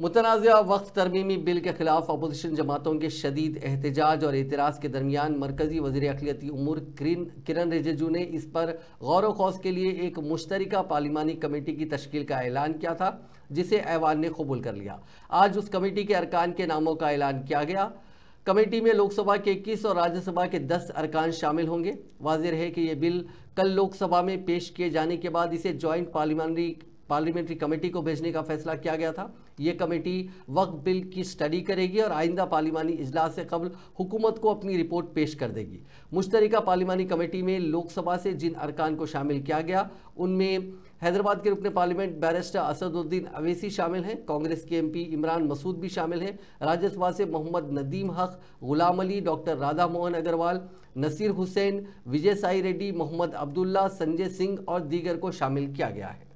मुतनाज़ वक्त तरमीमी बिल के खिलाफ अपोजिशन जमातों के शदीद एहतजाज और एतराज़ के दरमियान मरकज़ी वजी अखिलती उमूर किरण रिजिजू ने इस पर गौर वौस के लिए एक मुश्तरक पार्लिमानी कमेटी की तश्कील का ऐलान किया था, जिसे ऐवान ने कबूल कर लिया। आज उस कमेटी के अरकान के नामों का ऐलान किया गया। कमेटी में लोकसभा के इक्कीस और राज्यसभा के दस अरकान शामिल होंगे। वाजिर है कि यह बिल कल लोकसभा में पेश किए जाने के बाद इसे ज्वाइंट पार्लिमानी पार्लियामेंट्री कमेटी को भेजने का फैसला किया गया था। ये कमेटी वक्त बिल की स्टडी करेगी और आइंदा पार्लिमानी इजलास से कबल हुकूमत को अपनी रिपोर्ट पेश कर देगी। मुश्तरका पार्लिमानी कमेटी में लोकसभा से जिन अरकान को शामिल किया गया, उनमें हैदराबाद के रुकन पार्लियामेंट बैरिस्टर असदुद्दीन अवेसी शामिल हैं। कांग्रेस के एमपी इमरान मसूद भी शामिल हैं। राज्यसभा से मोहम्मद नदीम हक, गुलाम अली, डॉक्टर राधा मोहन अग्रवाल, नसीर हुसैन, विजय साई रेड्डी, मोहम्मद अब्दुल्ला, संजय सिंह और दीगर को शामिल किया गया है।